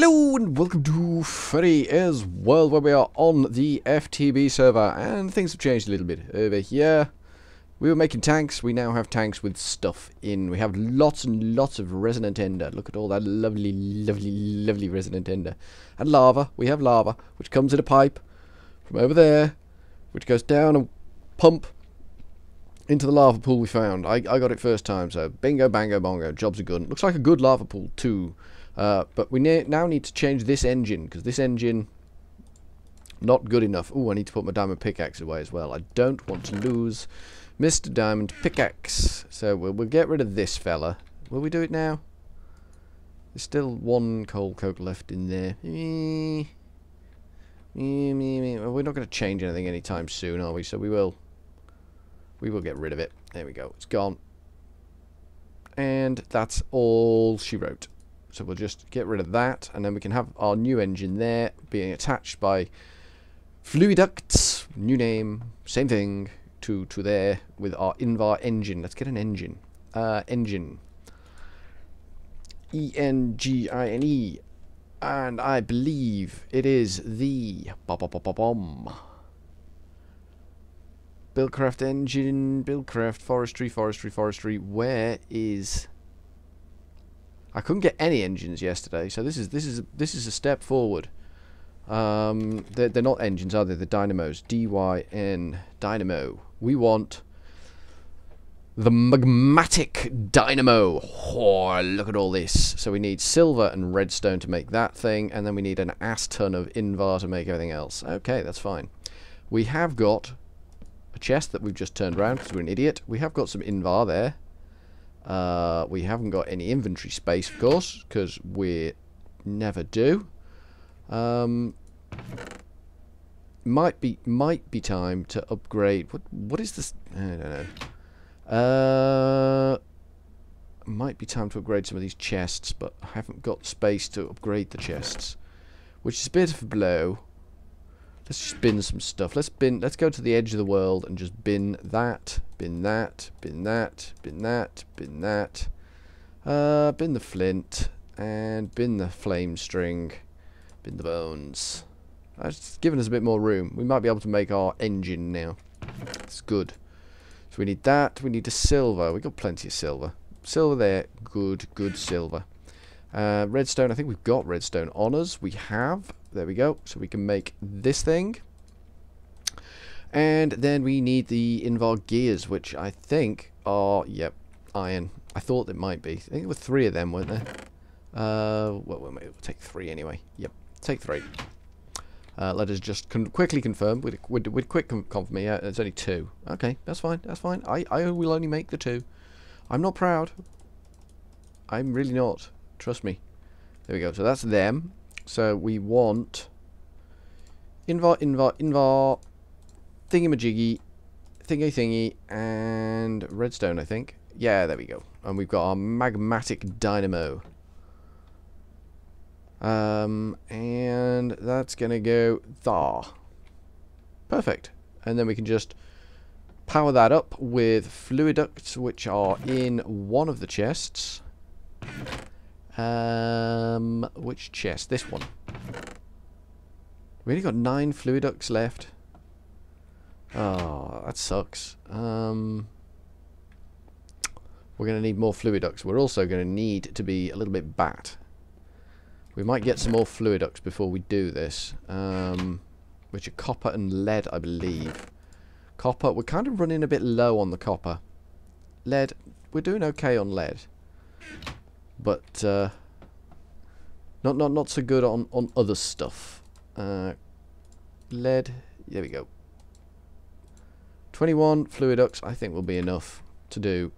Hello and welcome to Furry Ears World where we are on the FTB server and things have changed a little bit over here. We were making tanks, we now have tanks with stuff in. We have lots and lots of resonant ender. Look at all that lovely, lovely, lovely resonant ender. And lava, we have lava, which comes in a pipe from over there, which goes down a pump into the lava pool we found. I, I got it first time, so bingo, bango, bongo, jobs are good. Looks like a good lava pool too. Uh, but we ne now need to change this engine, because this engine, not good enough. Oh, I need to put my diamond pickaxe away as well. I don't want to lose Mr. Diamond Pickaxe. So we'll, we'll get rid of this fella. Will we do it now? There's still one coal coke left in there. We're not going to change anything anytime soon, are we? So we will. We will get rid of it. There we go. It's gone. And that's all she wrote. So we'll just get rid of that, and then we can have our new engine there being attached by Fluiducts, new name, same thing, to, to there with our Invar engine. Let's get an engine. Uh, engine. E-N-G-I-N-E. -E. And I believe it is the... Ba-ba-ba-ba-bom. Buildcraft engine, Buildcraft, forestry, forestry, forestry. Where is... I couldn't get any engines yesterday, so this is this is this is a step forward. Um, they're, they're not engines, are they? The dynamos. D-Y-N. Dynamo. We want the magmatic dynamo. Oh, look at all this. So we need silver and redstone to make that thing, and then we need an ass ton of invar to make everything else. Okay, that's fine. We have got a chest that we've just turned around because we're an idiot. We have got some invar there. Uh, we haven't got any inventory space, of course, because we never do. Um, might be might be time to upgrade. What what is this? I don't know. Uh, might be time to upgrade some of these chests, but I haven't got space to upgrade the chests, which is a bit of a blow. Let's just bin some stuff. Let's bin. Let's go to the edge of the world and just bin that, bin that, bin that, bin that, bin that. Uh, bin the flint and bin the flame string, bin the bones. That's given us a bit more room. We might be able to make our engine now. It's good. So we need that. We need a silver. We got plenty of silver. Silver there. Good, good silver. Uh, redstone. I think we've got redstone on us. We have. There we go. So we can make this thing. And then we need the Invar gears, which I think are, yep, iron. I thought it might be. I think there were three of them, weren't there? Uh, well, we'll take three anyway. Yep, take three. Uh, let us just con quickly confirm with, with, with quick confirm. Yeah, it's only two. Okay, that's fine. That's fine. I, I will only make the two. I'm not proud. I'm really not. Trust me. There we go. So that's them. So we want invar, invar, invar, thingy-majiggy, thingy-thingy, and redstone, I think. Yeah, there we go. And we've got our magmatic dynamo. Um, and that's going to go there. Perfect. And then we can just power that up with fluid ducts, which are in one of the chests. Um, which chest? This one. We only got nine fluiducts left. Oh, that sucks. Um, we're going to need more fluiducts. We're also going to need to be a little bit bat. We might get some more fluiducts before we do this. Um, which are copper and lead, I believe. Copper, we're kind of running a bit low on the copper. Lead, we're doing okay on lead but uh, not not not so good on on other stuff. Uh, lead, there we go. 21 fluiducts, I think will be enough to do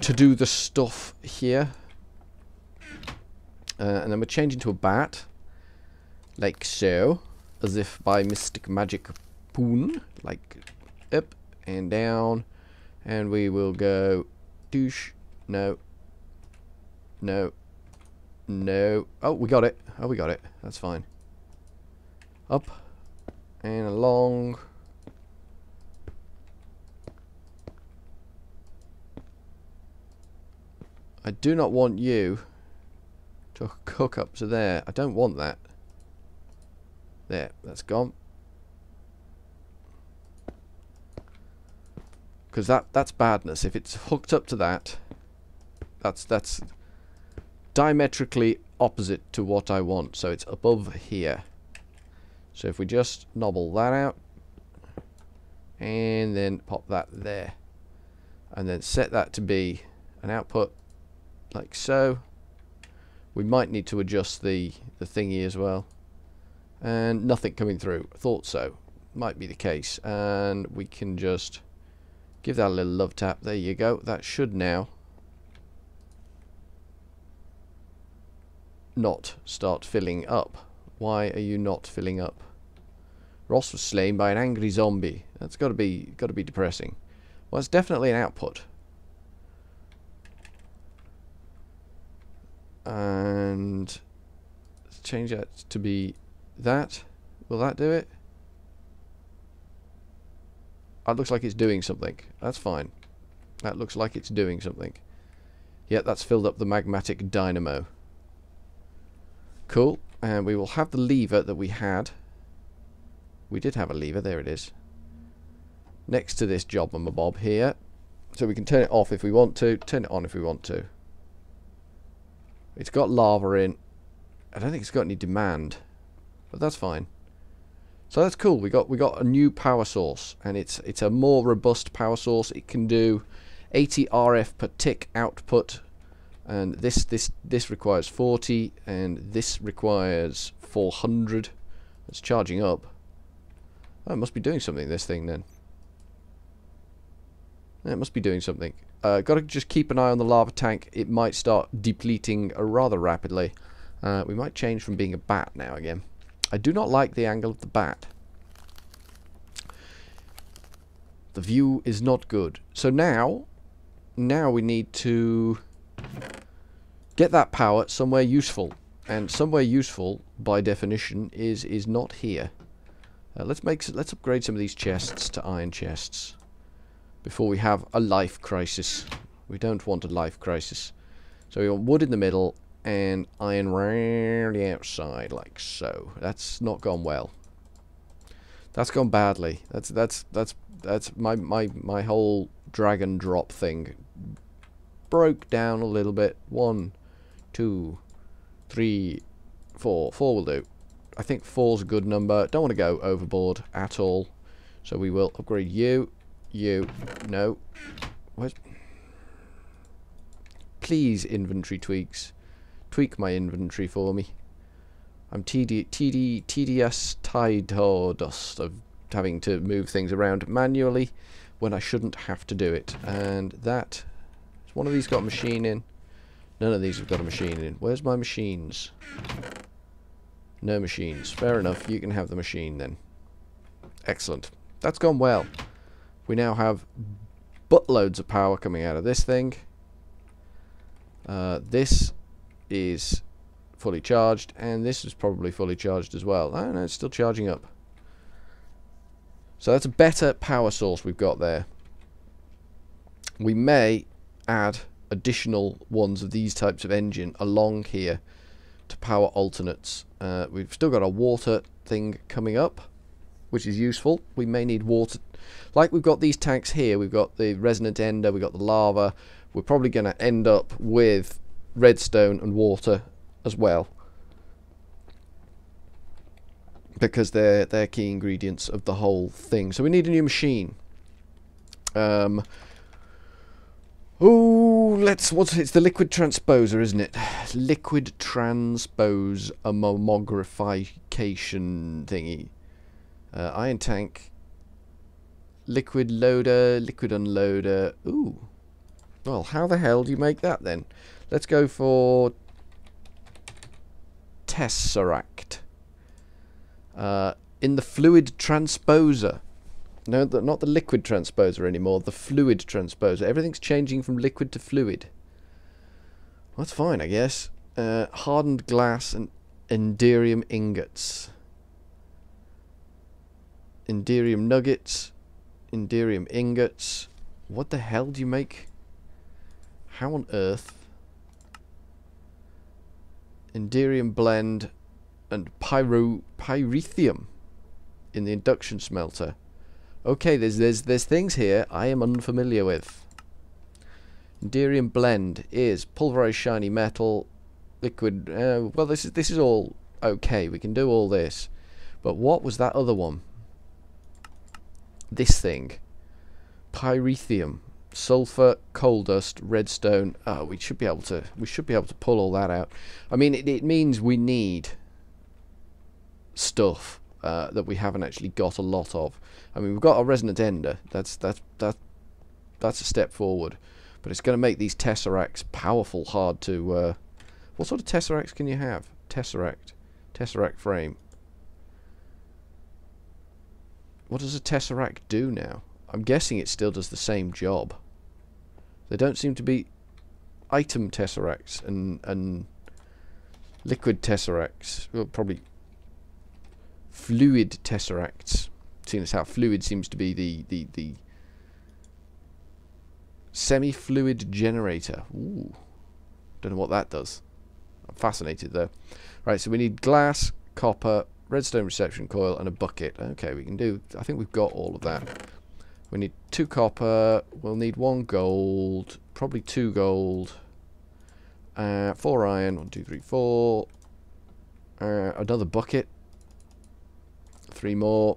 to do the stuff here. Uh, and then we're changing to a bat, like so, as if by mystic magic poon, like up and down, and we will go douche, no, no. No. Oh, we got it. Oh, we got it. That's fine. Up. And along. I do not want you to hook up to there. I don't want that. There, that's gone. Because that that's badness. If it's hooked up to that, that's that's diametrically opposite to what I want. So it's above here. So if we just nobble that out, and then pop that there, and then set that to be an output like so. We might need to adjust the, the thingy as well. And nothing coming through. Thought so. Might be the case. And we can just give that a little love tap. There you go. That should now not start filling up. Why are you not filling up? Ross was slain by an angry zombie. That's got to be got to be depressing. Well, it's definitely an output. And change that to be that. Will that do it? That looks like it's doing something. That's fine. That looks like it's doing something. Yeah, that's filled up the magmatic dynamo. Cool. And we will have the lever that we had. We did have a lever. There it is. Next to this job my bob here. So we can turn it off if we want to. Turn it on if we want to. It's got lava in. I don't think it's got any demand. But that's fine. So that's cool. We got we got a new power source, and it's it's a more robust power source. It can do 80 RF per tick output, and this this this requires 40, and this requires 400. It's charging up. Oh, it must be doing something. This thing then. It must be doing something. Uh, got to just keep an eye on the lava tank. It might start depleting rather rapidly. Uh, we might change from being a bat now again. I do not like the angle of the bat. The view is not good. So now, now we need to get that power somewhere useful. And somewhere useful, by definition, is is not here. Uh, let's make let's upgrade some of these chests to iron chests before we have a life crisis. We don't want a life crisis. So we want wood in the middle and iron round the outside like so. That's not gone well. That's gone badly. That's that's that's that's my my my whole drag and drop thing broke down a little bit. One, two, three, four. Four will do. I think four's a good number. Don't want to go overboard at all. So we will upgrade you. You. No. What? Please, inventory tweaks tweak my inventory for me. I'm TD, TD, TDS tied or dust of having to move things around manually when I shouldn't have to do it. And that, has one of these got a machine in? None of these have got a machine in. Where's my machines? No machines. Fair enough, you can have the machine then. Excellent. That's gone well. We now have buttloads of power coming out of this thing. Uh, this is fully charged and this is probably fully charged as well. Oh no, it's still charging up. So that's a better power source we've got there. We may add additional ones of these types of engine along here to power alternates. Uh, we've still got a water thing coming up, which is useful. We may need water. Like we've got these tanks here, we've got the resonant ender, we've got the lava. We're probably going to end up with redstone and water as well because they're they're key ingredients of the whole thing. So we need a new machine. Um. Oh, let's. What's it's the liquid transposer, isn't it? Liquid transpose a mammographication thingy. Uh, iron tank. Liquid loader, liquid unloader. Ooh. Well, how the hell do you make that then? Let's go for Tesseract. Uh, in the fluid transposer. No, the, not the liquid transposer anymore, the fluid transposer. Everything's changing from liquid to fluid. That's fine, I guess. Uh, hardened glass and enderium ingots. Enderium nuggets. Enderium ingots. What the hell do you make? How on earth Enderium blend and pyro pyrotheum in the induction smelter. Okay, there's there's there's things here I am unfamiliar with. Enderium blend is pulverized shiny metal, liquid. Uh, well, this is this is all okay. We can do all this, but what was that other one? This thing, pyrotheum, sulfur, coal dust, redstone. Oh, we should be able to. We should be able to pull all that out. I mean, it, it means we need stuff uh, that we haven't actually got a lot of. I mean, we've got a resonant ender. That's that's that that's a step forward, but it's going to make these tesseracts powerful, hard to. Uh, what sort of tesseracts can you have? Tesseract, tesseract frame. What does a tesseract do now? I'm guessing it still does the same job. There don't seem to be item tesseracts and and liquid tesseracts. Well, probably fluid tesseracts. Seeing as how fluid seems to be the the the semi-fluid generator. Ooh, don't know what that does. I'm fascinated though. Right, so we need glass, copper, redstone reception coil, and a bucket. Okay, we can do. I think we've got all of that. We need two copper. We'll need one gold. Probably two gold. Uh, four iron. One, two, three, four. Uh, another bucket. Three more.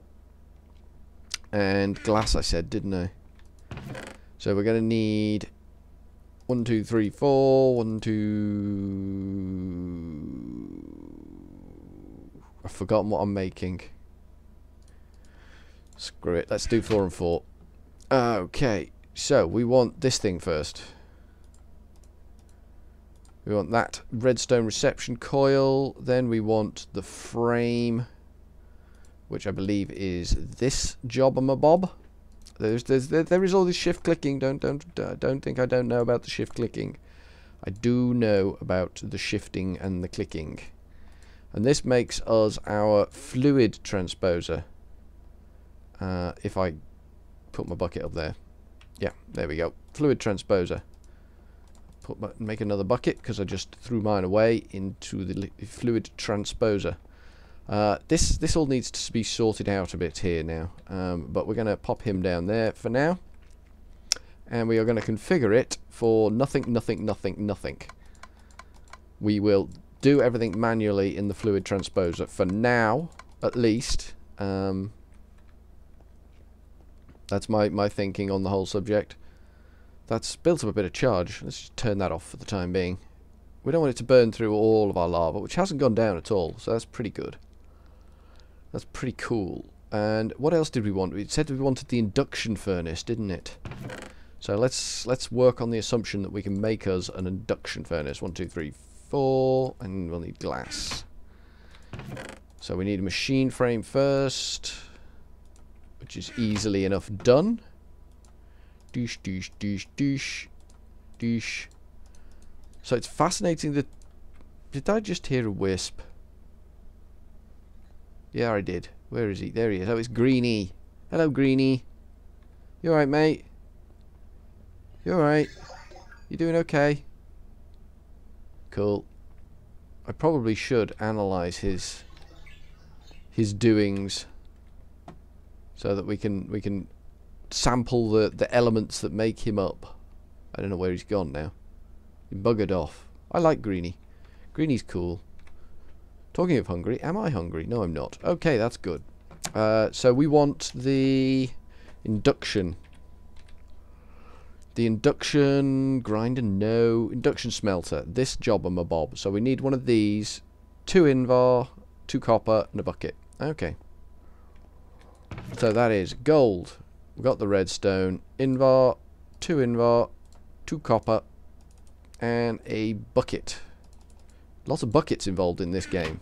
And glass, I said, didn't I? So we're going to need one, two, three, four. One, two. I've forgotten what I'm making. Screw it. Let's do four and four. Okay. So we want this thing first. We want that redstone reception coil. Then we want the frame, which I believe is this job my bob. There's, there's, there, is all this shift clicking. Don't, don't, don't think I don't know about the shift clicking. I do know about the shifting and the clicking. And this makes us our fluid transposer. Uh, if I put my bucket up there. Yeah, there we go. Fluid transposer. Put my, make another bucket because I just threw mine away into the fluid transposer. Uh, this this all needs to be sorted out a bit here now, um, but we're going to pop him down there for now, and we are going to configure it for nothing, nothing, nothing, nothing. We will do everything manually in the fluid transposer for now, at least. Um, that's my, my thinking on the whole subject. That's built up a bit of charge. Let's just turn that off for the time being. We don't want it to burn through all of our lava, which hasn't gone down at all, so that's pretty good. That's pretty cool. And what else did we want? We said we wanted the induction furnace, didn't it? So let's let's work on the assumption that we can make us an induction furnace. One, two, three, four, and we'll need glass. So we need a machine frame first which is easily enough done. Douche, douche, douche, douche, douche. So it's fascinating that... Did I just hear a wisp? Yeah, I did. Where is he? There he is. Oh, it's Greeny. Hello, Greeny. You alright, mate? You alright? You doing okay? Cool. I probably should analyze his his doings so that we can we can sample the the elements that make him up. I don't know where he's gone now. He buggered off. I like Greeny. Greeny's cool. Talking of hungry, am I hungry? No, I'm not. Okay, that's good. Uh, so we want the induction. The induction grinder, no. Induction smelter. This job on my bob. So we need one of these. Two invar, two copper, and a bucket. Okay. So that is gold. We've got the redstone. Invar, two invar, two copper, and a bucket. Lots of buckets involved in this game.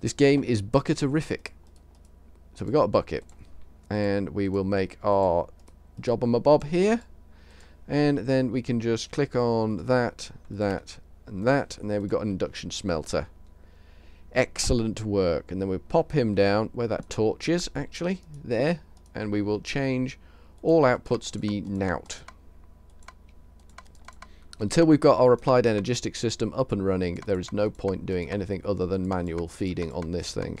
This game is bucketerific. So we got a bucket. And we will make our job my bob here. And then we can just click on that, that, and that. And there we've got an induction smelter. Excellent work. And then we pop him down where that torch is, actually, there. And we will change all outputs to be nout. Until we've got our applied energistic system up and running, there is no point doing anything other than manual feeding on this thing.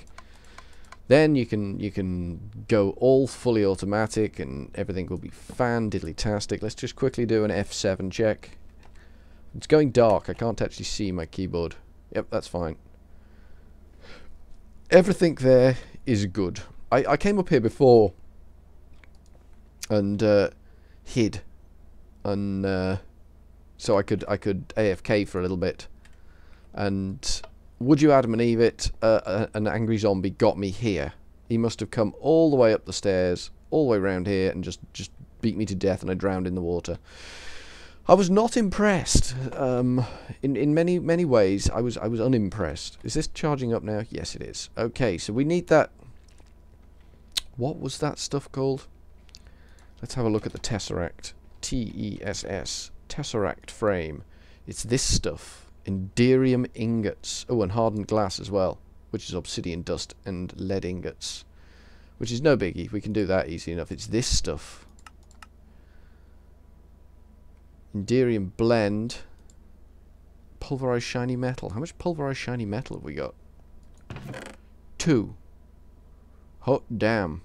Then you can you can go all fully automatic and everything will be fan diddly tastic. Let's just quickly do an F7 check. It's going dark. I can't actually see my keyboard. Yep, that's fine. Everything there is good. I, I came up here before and uh, hid and uh, so I could I could AFK for a little bit. And would you Adam and Eve it? Uh, uh, an angry zombie got me here. He must have come all the way up the stairs, all the way around here, and just just beat me to death, and I drowned in the water. I was not impressed. Um, in in many many ways, I was I was unimpressed. Is this charging up now? Yes, it is. Okay, so we need that. What was that stuff called? Let's have a look at the tesseract. T E S S tesseract frame. It's this stuff. Enderium ingots. Oh, and hardened glass as well, which is obsidian dust and lead ingots. Which is no biggie. We can do that easy enough. It's this stuff. Enderium blend. Pulverized shiny metal. How much pulverized shiny metal have we got? Two. Hot damn.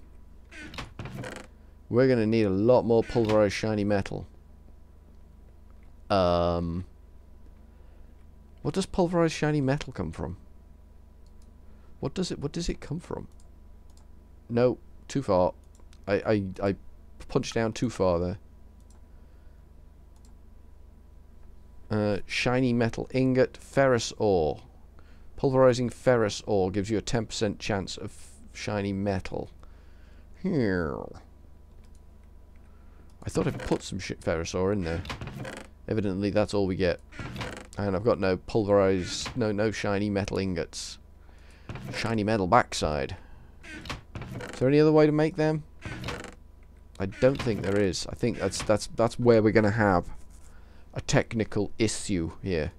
We're going to need a lot more pulverized shiny metal. Um, what does pulverized shiny metal come from? What does it? What does it come from? No, too far. I I I punched down too far there. Uh, shiny metal ingot, ferrous ore. Pulverizing ferrous ore gives you a 10% chance of shiny metal. Here. I thought I'd put some shit ferrous ore in there. Evidently that's all we get. And I've got no pulverized, no, no shiny metal ingots. Shiny metal backside. Is there any other way to make them? I don't think there is. I think that's that's that's where we're going to have a technical issue here.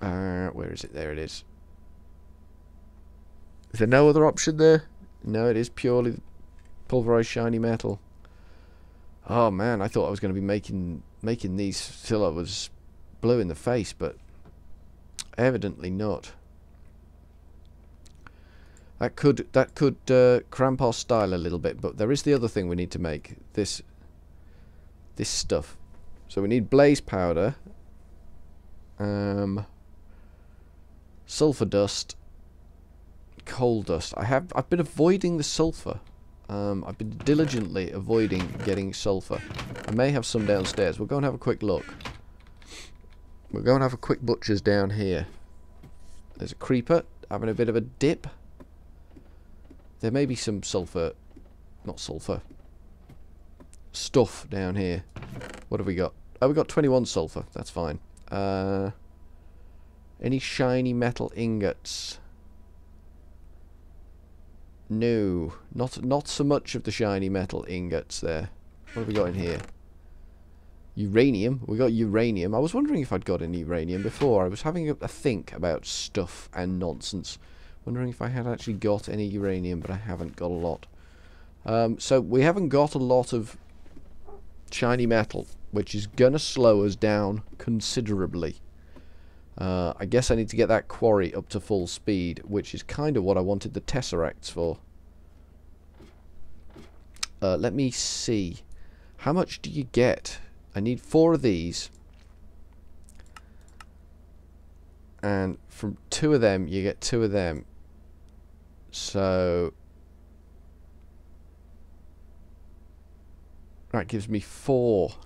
Uh, where is it? There it is. Is there no other option there? No, it is purely pulverized shiny metal. Oh man, I thought I was going to be making making these till I was blue in the face, but evidently not. That could that could uh, cramp our style a little bit, but there is the other thing we need to make this this stuff. So we need blaze powder, um, sulfur dust, coal dust. I have I've been avoiding the sulfur. Um, I've been diligently avoiding getting sulfur. I may have some downstairs. We'll go and have a quick look. We'll go and have a quick butcher's down here. There's a creeper having a bit of a dip. There may be some sulfur, not sulfur, stuff down here. What have we got? Oh, we got 21 sulfur. That's fine. Uh, any shiny metal ingots? No, not not so much of the shiny metal ingots there. What have we got in here? Uranium. We got uranium. I was wondering if I'd got any uranium before. I was having a, a think about stuff and nonsense. Wondering if I had actually got any uranium, but I haven't got a lot. Um, so we haven't got a lot of shiny metal, which is going to slow us down considerably. Uh, I guess I need to get that quarry up to full speed, which is kind of what I wanted the tesseracts for. Uh, let me see. How much do you get? I need four of these. And from two of them, you get two of them. So... That gives me four.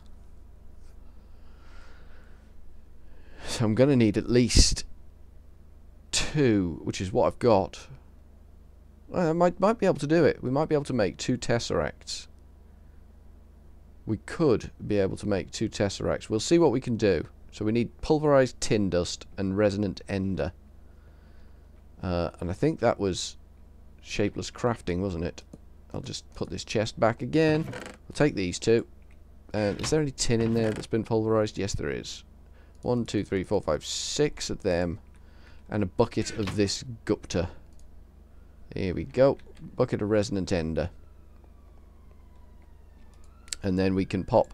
So I'm going to need at least two, which is what I've got. I might, might be able to do it. We might be able to make two Tesseracts. We could be able to make two Tesseracts. We'll see what we can do. So we need pulverized tin dust and resonant ender. Uh, and I think that was shapeless crafting, wasn't it? I'll just put this chest back again. We'll take these two. Is there any tin in there that's been pulverized? Yes, there is. One, two, three, four, five, six of them. And a bucket of this Gupta. Here we go. Bucket of resonant ender. And then we can pop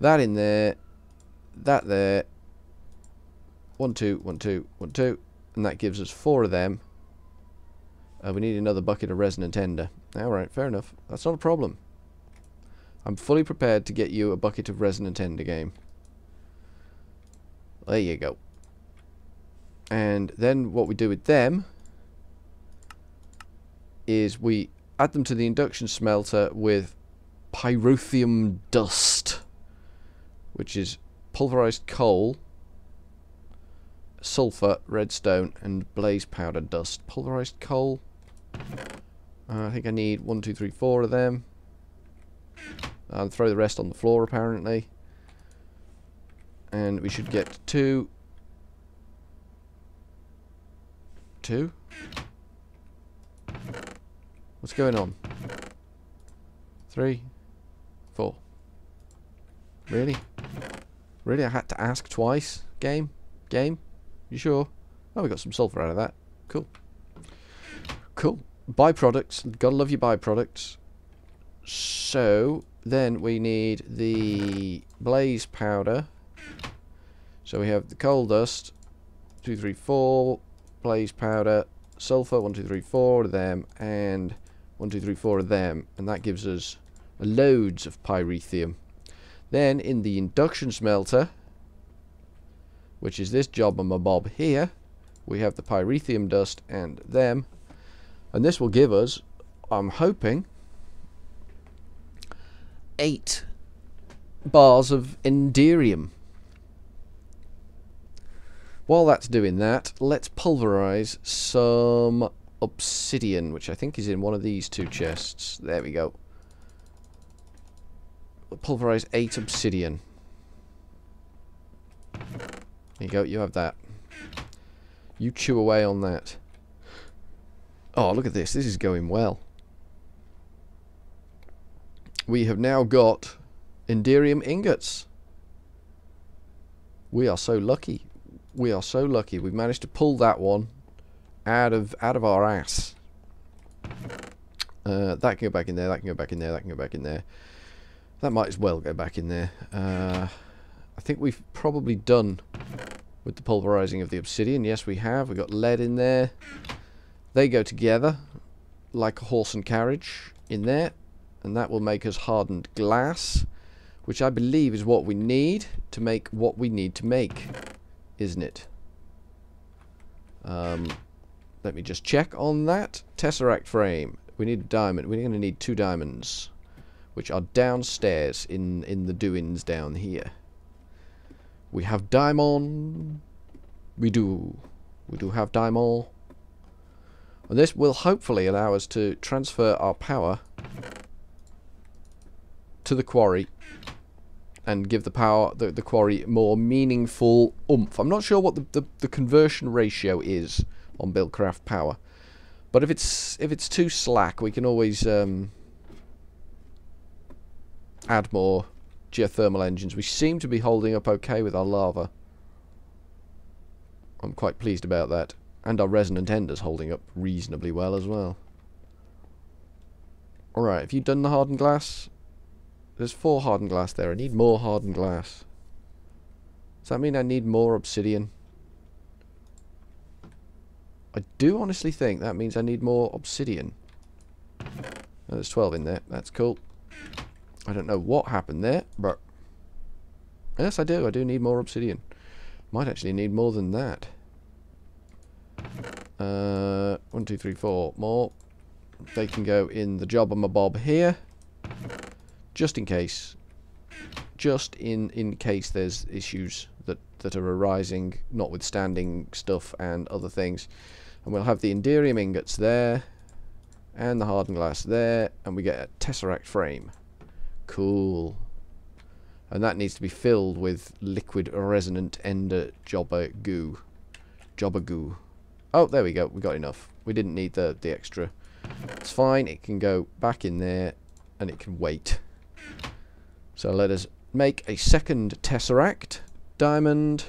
That in there. That there. One, two, one, two, one, two. And that gives us four of them. Uh, we need another bucket of resonant ender. Alright, fair enough. That's not a problem. I'm fully prepared to get you a bucket of resonant ender game. There you go. And then what we do with them is we add them to the induction smelter with pyrotheum dust, which is pulverized coal, sulfur, redstone, and blaze powder dust. Pulverized coal. Uh, I think I need one, two, three, four of them. And throw the rest on the floor, apparently. And we should get two. Two? What's going on? Three? Four. Really? Really? I had to ask twice? Game? Game? You sure? Oh, we got some sulfur out of that. Cool. Cool. Byproducts. Gotta love your byproducts. So, then we need the blaze powder. So we have the coal dust. Two, three, four. Blaze powder. Sulfur. One, two, three, four of them. And one, two, three, four of them. And that gives us loads of pyrotheum. Then in the induction smelter, which is this job on my bob here, we have the pyrotheum dust and them. And this will give us, I'm hoping, eight bars of enderium. While that's doing that, let's pulverize some obsidian, which I think is in one of these two chests. There we go. Pulverize 8 obsidian. There you go, you have that. You chew away on that. Oh, look at this. This is going well. We have now got Enderium ingots. We are so lucky. We are so lucky. We've managed to pull that one out of out of our ass. Uh, that can go back in there. That can go back in there. That can go back in there. That might as well go back in there. Uh, I think we've probably done with the pulverizing of the obsidian. Yes, we have. We've got lead in there. They go together like a horse and carriage in there. And that will make us hardened glass, which I believe is what we need to make what we need to make, isn't it? Um, let me just check on that. Tesseract frame. We need a diamond. We're going to need two diamonds, which are downstairs in, in the doings down here. We have diamond. We do. We do have diamond. And this will hopefully allow us to transfer our power to the quarry and give the power the, the quarry more meaningful oomph. I'm not sure what the, the, the conversion ratio is on Buildcraft Power. But if it's if it's too slack, we can always um, add more geothermal engines. We seem to be holding up okay with our lava. I'm quite pleased about that. And our resonant enders holding up reasonably well as well. Alright, have you done the hardened glass? There's four hardened glass there. I need more hardened glass. Does that mean I need more obsidian? I do honestly think that means I need more obsidian. Oh, there's 12 in there. That's cool. I don't know what happened there, but... Yes, I do. I do need more obsidian. Might actually need more than that. Uh, one, two, three, four more. They can go in the job on my bob here. Just in case. Just in, in case there's issues that, that are arising, notwithstanding stuff and other things. And we'll have the Enderium ingots there. And the hardened glass there. And we get a Tesseract frame. Cool. And that needs to be filled with liquid resonant ender jobber goo. Jobber goo. Oh, there we go. We got enough. We didn't need the, the extra. It's fine. It can go back in there. And it can wait. So let us make a second Tesseract. Diamond.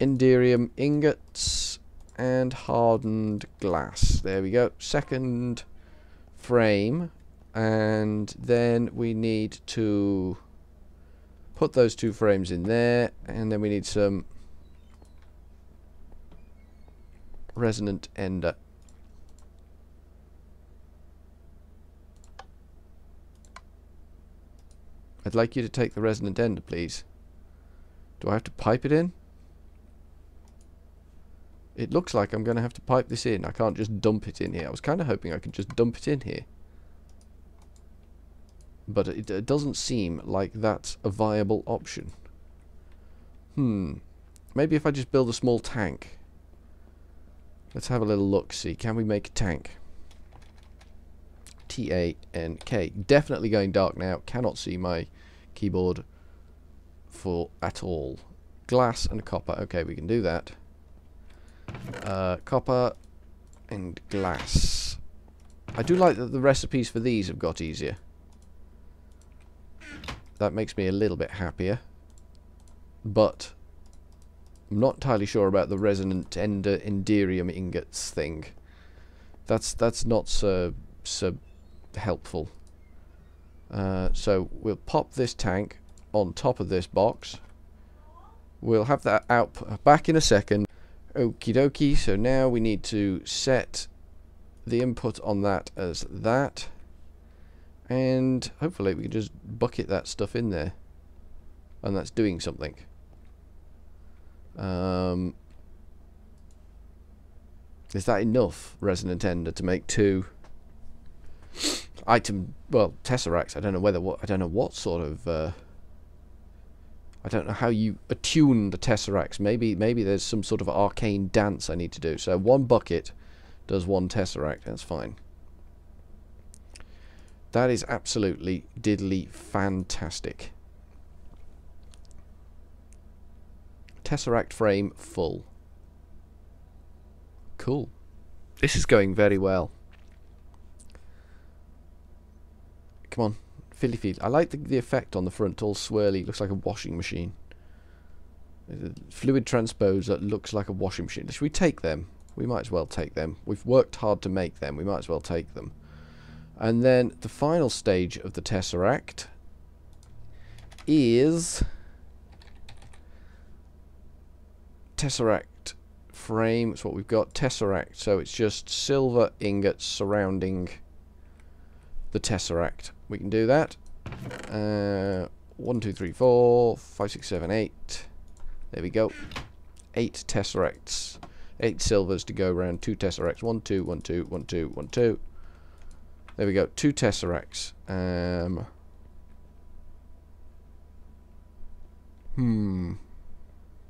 Enderium ingots and hardened glass. There we go. Second frame. And then we need to Put those two frames in there, and then we need some resonant ender. I'd like you to take the resonant ender, please. Do I have to pipe it in? It looks like I'm going to have to pipe this in. I can't just dump it in here. I was kind of hoping I could just dump it in here. But it, it doesn't seem like that's a viable option. Hmm. Maybe if I just build a small tank. Let's have a little look, see. Can we make a tank? T-A-N-K. Definitely going dark now. Cannot see my keyboard for at all. Glass and copper. Okay, we can do that. Uh, copper and glass. I do like that the recipes for these have got easier. That makes me a little bit happier. But I'm not entirely sure about the resonant ender enderium ingots thing. That's that's not so so helpful. Uh, so we'll pop this tank on top of this box. We'll have that out back in a second. Okie dokie, so now we need to set the input on that as that. And hopefully we can just bucket that stuff in there. And that's doing something. Um, is that enough resonant ender to make two item well tesseracts I don't know whether what I don't know what sort of uh, I don't know how you attune the Tesseracts. Maybe maybe there's some sort of arcane dance I need to do. So one bucket does one Tesseract. That's fine. That is absolutely diddly fantastic. Tesseract frame full. Cool. This is going very well. Come on. Filly feet. I like the, the effect on the front, all swirly. Looks like a washing machine. Fluid transposer looks like a washing machine. Should we take them? We might as well take them. We've worked hard to make them. We might as well take them. And then the final stage of the Tesseract is Tesseract frame. It's what we've got. Tesseract. So it's just silver ingots surrounding the Tesseract. We can do that. Uh, one, two, three, four, five, six, seven, eight. There we go. Eight tesseracts. Eight silvers to go around. Two tesseracts. One, two, one, two, one, two, one, two. There we go. Two tesseracts. Um. Hmm.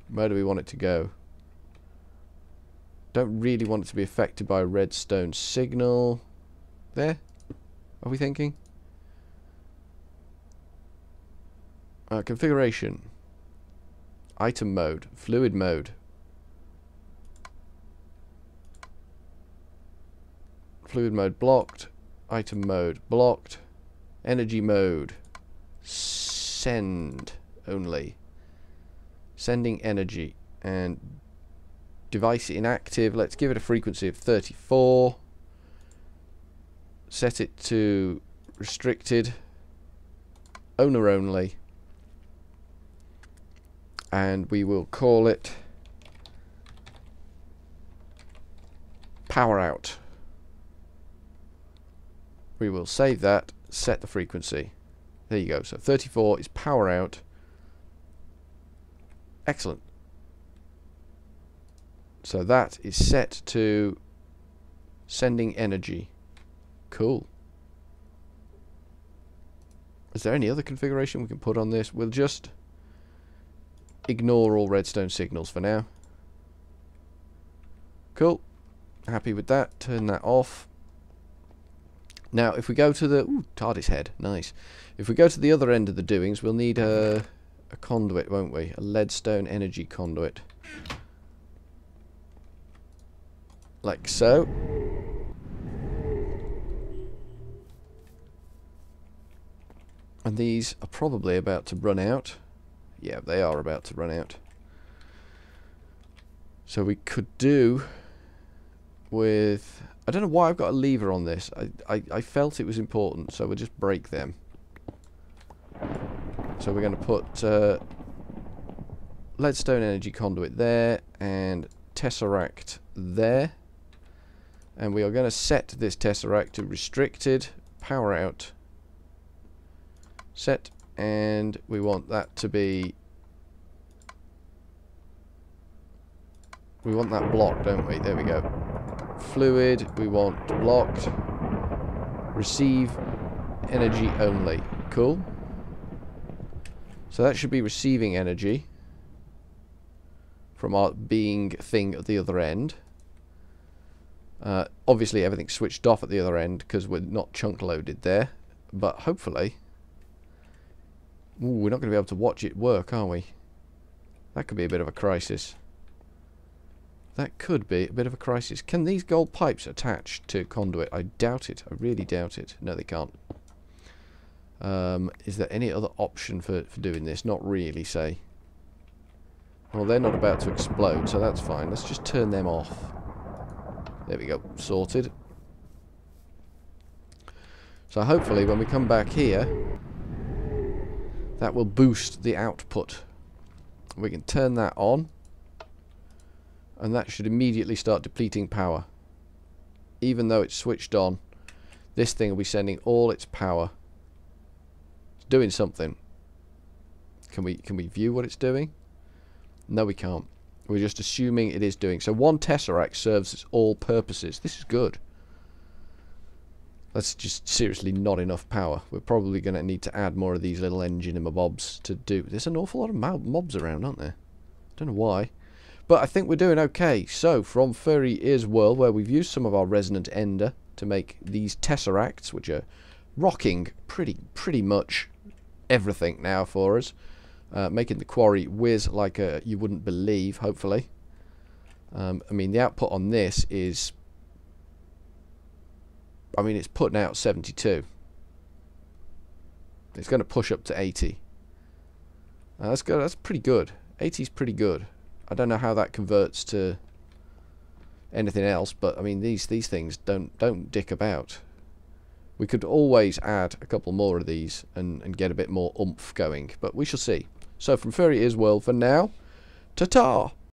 Where do we want it to go? Don't really want it to be affected by a redstone signal. There? Are we thinking? Uh, configuration. Item mode. Fluid mode. Fluid mode blocked. Item mode blocked. Energy mode. Send only. Sending energy. And device inactive. Let's give it a frequency of 34. Set it to restricted. Owner only and we will call it power out. We will save that, set the frequency. There you go. So 34 is power out. Excellent. So that is set to sending energy. Cool. Is there any other configuration we can put on this? We'll just ignore all redstone signals for now. Cool. Happy with that. Turn that off. Now, if we go to the... Ooh, TARDIS head. Nice. If we go to the other end of the doings, we'll need a, a conduit, won't we? A leadstone energy conduit. Like so. And these are probably about to run out. Yeah, they are about to run out. So we could do with... I don't know why I've got a lever on this. I, I, I felt it was important, so we'll just break them. So we're going to put uh, leadstone energy conduit there and tesseract there. And we are going to set this tesseract to restricted, power out, set, and we want that to be we want that blocked, don't we? There we go. Fluid, we want blocked. Receive energy only. Cool. So that should be receiving energy from our being thing at the other end. Uh, obviously everything's switched off at the other end because we're not chunk loaded there. But hopefully... Ooh, we're not going to be able to watch it work, are we? That could be a bit of a crisis. That could be a bit of a crisis. Can these gold pipes attach to conduit? I doubt it. I really doubt it. No, they can't. Um, is there any other option for, for doing this? Not really, say. Well, they're not about to explode, so that's fine. Let's just turn them off. There we go. Sorted. So hopefully when we come back here, that will boost the output. We can turn that on and that should immediately start depleting power. Even though it's switched on, this thing will be sending all its power. It's doing something. Can we can we view what it's doing? No, we can't. We're just assuming it is doing. So one Tesseract serves all purposes. This is good. That's just seriously not enough power. We're probably going to need to add more of these little engine mobs to do. There's an awful lot of mobs around, aren't there? Don't know why. But I think we're doing okay. So, from Furry Ears World, where we've used some of our Resonant Ender to make these Tesseracts, which are rocking pretty pretty much everything now for us. Uh, making the quarry whiz like a, you wouldn't believe, hopefully. Um, I mean, the output on this is... I mean, it's putting out 72. It's going to push up to 80. Uh, that's good. That's pretty good. 80 is pretty good. I don't know how that converts to anything else, but I mean these these things don't don't dick about. We could always add a couple more of these and, and get a bit more oomph going, but we shall see. So from Furry Ears World for now, ta-ta!